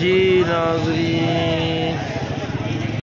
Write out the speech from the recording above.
जी नाजरी